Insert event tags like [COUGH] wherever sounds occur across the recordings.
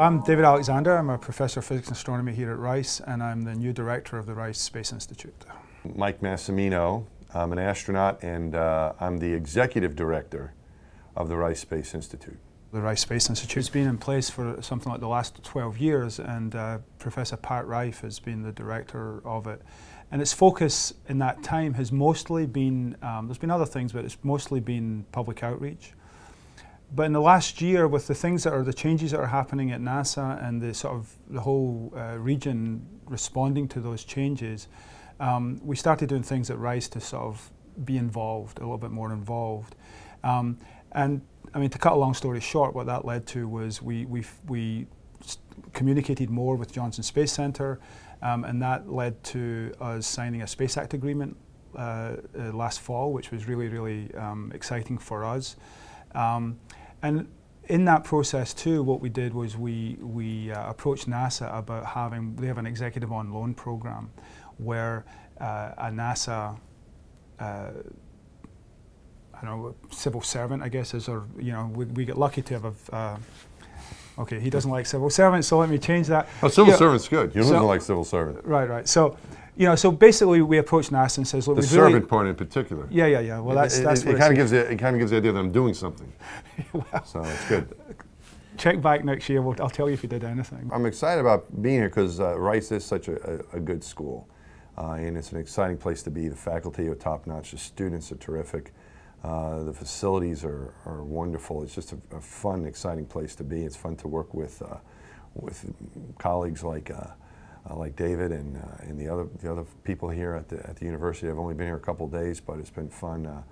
I'm David Alexander. I'm a professor of physics and astronomy here at Rice, and I'm the new director of the Rice Space Institute. Mike Massimino. I'm an astronaut, and uh, I'm the executive director of the Rice Space Institute. The Rice Space Institute's been in place for something like the last 12 years, and uh, Professor Pat Reiff has been the director of it. And its focus in that time has mostly been, um, there's been other things, but it's mostly been public outreach. But in the last year, with the things that are the changes that are happening at NASA and the sort of the whole uh, region responding to those changes, um, we started doing things at Rice to sort of be involved, a little bit more involved. Um, and I mean, to cut a long story short, what that led to was we, we, we communicated more with Johnson Space Center, um, and that led to us signing a Space Act agreement uh, uh, last fall, which was really, really um, exciting for us. And in that process too, what we did was we, we uh, approached NASA about having, they have an executive on loan program where uh, a NASA, uh, I don't know, civil servant, I guess, is, or, you know, we, we get lucky to have a, uh, okay, he doesn't like civil servants, so let me change that. Oh, civil Yeah. servant's good. You So- don't like civil servant. Right, right. So, you know, so basically we approach NASA and says, look, The we really, servant part in particular. yeah, yeah, yeah. Well, that's, it, that's it, it kind of gives the, it kind of gives the idea that I'm doing something. [LAUGHS] well, So it's good. check back next year. We'll, I'll tell you if you did anything. I'm excited about being here because uh, Rice is such a, a, a good school, uh, and it's an exciting place to be. The faculty are top notch. The students are terrific. Uh, the facilities are, are wonderful. It's just a, a fun, exciting place to be. It's fun to work with uh, with colleagues like. Uh, like David and, uh, and the other the other people here at the at the university. I've only been here a couple days, but it's been fun uh,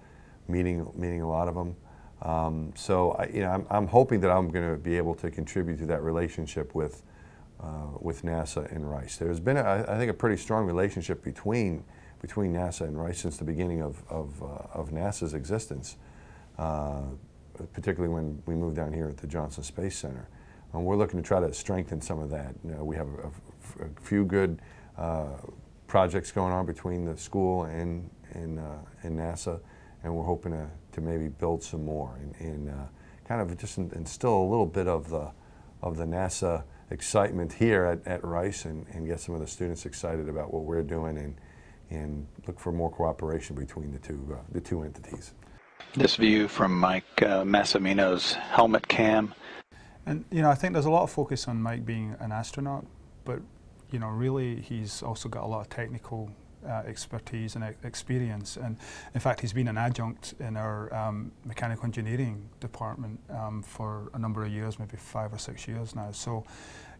meeting meeting a lot of them. Um, so I, you know, I'm, I'm hoping that I'm going to be able to contribute to that relationship with uh, with NASA and Rice. There's been, a, I I think, a pretty strong relationship between between NASA and Rice since the beginning of of, uh, of NASA's existence, uh, particularly when we moved down here at the Johnson Space Center. And we're looking to try to strengthen some of that. You know, we have a, a- a few good uh, projects going on between the school and and, uh, and NASA, and we're hoping to, to maybe build some more and, and uh, kind of just instill a little bit of the of the NASA excitement here at, at Rice and, and get some of the students excited about what we're doing and and look for more cooperation between the two uh, the two entities. This view from Mike uh, Massimino's helmet cam. And you know, I think there's a lot of focus on Mike being an astronaut, but you know, really, he's also got a lot of technical uh, expertise and experience. And in fact, he's been an adjunct in our um, mechanical engineering department um, for a number of years, maybe five or six years now. So,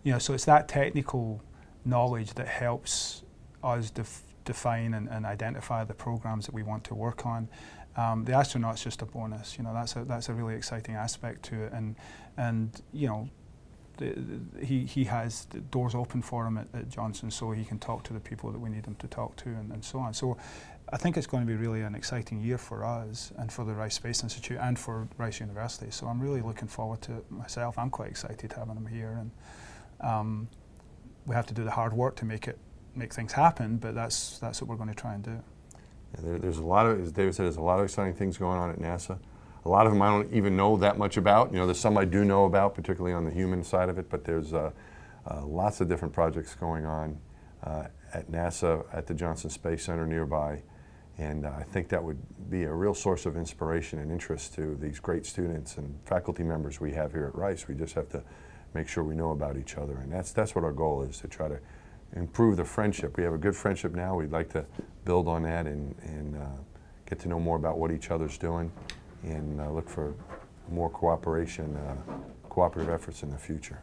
you know, so it's that technical knowledge that helps us def- define and, and identify the programs that we want to work on. Um, the astronaut's just a bonus. You know, that's a that's a really exciting aspect to it, and and you know, the, he he has the doors open for him at, at Johnson, so he can talk to the people that we need him to talk to, and, and so on. So, I think it's going to be really an exciting year for us and for the Rice Space Institute and for Rice University. So I'm really looking forward to it myself. I'm quite excited having him here, and um, we have to do the hard work to make it make things happen. But that's that's what we're going to try and do. Yeah, there, there's a lot of, as David said, there's a lot of exciting things going on at NASA. A lot of them I don't even know that much about. You know, there's some I do know about, particularly on the human side of it, but there's uh, uh, lots of different projects going on uh, at NASA, at the Johnson Space Center nearby. And uh, I think that would be a real source of inspiration and interest to these great students and faculty members we have here at Rice. We just have to make sure we know about each other. And that's, that's what our goal is, to try to improve the friendship. We have a good friendship now. We'd like to build on that and, and uh, get to know more about what each other's doing and uh, look for more cooperation, uh, cooperative efforts in the future.